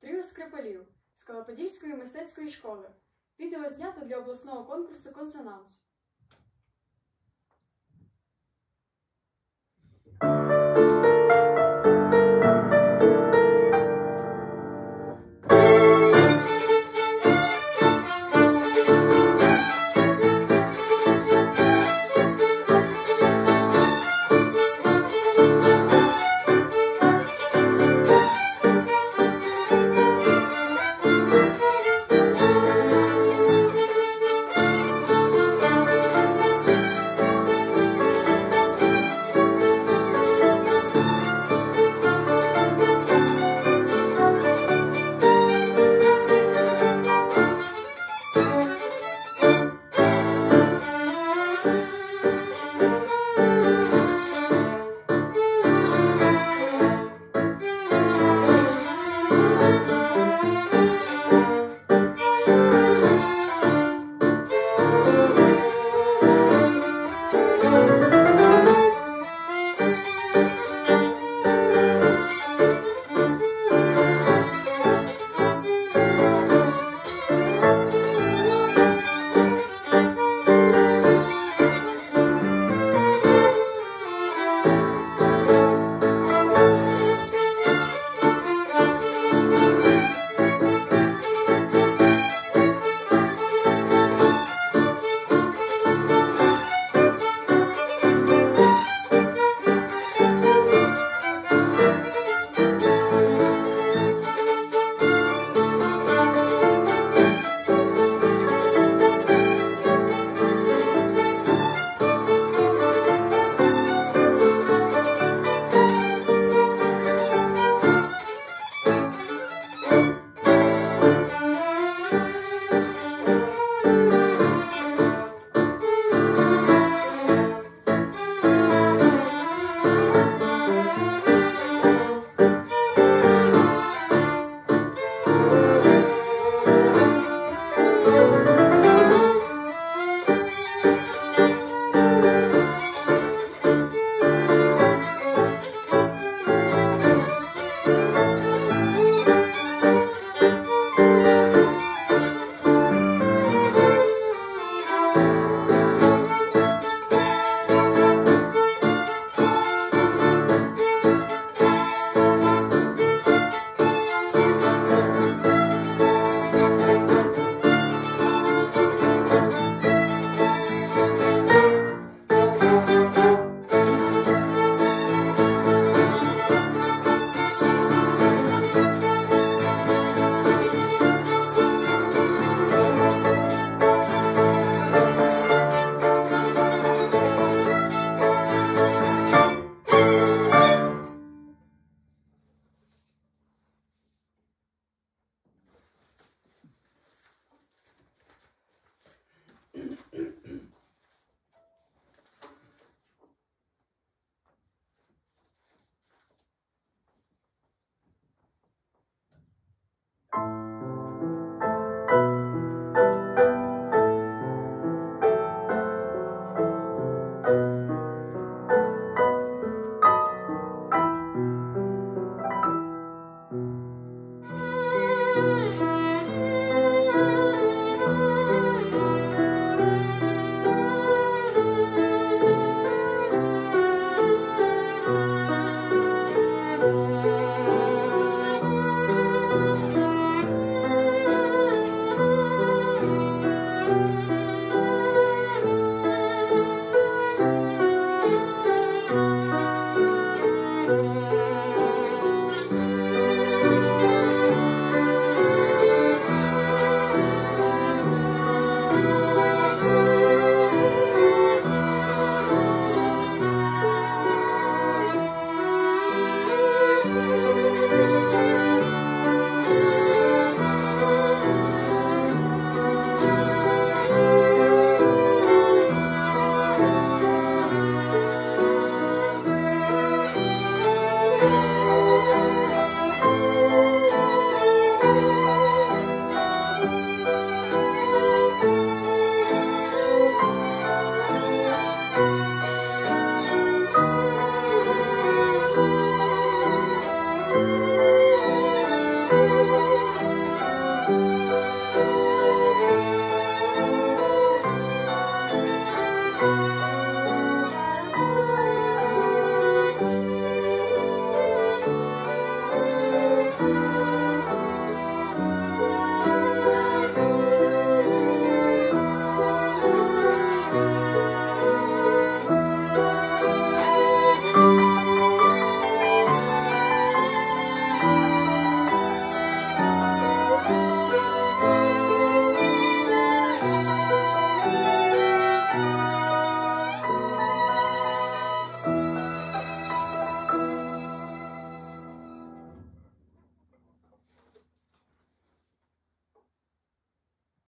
Тріо Скрипалів з Калаподільської мистецької школи. Відео знято для обласного конкурсу «Консонанс».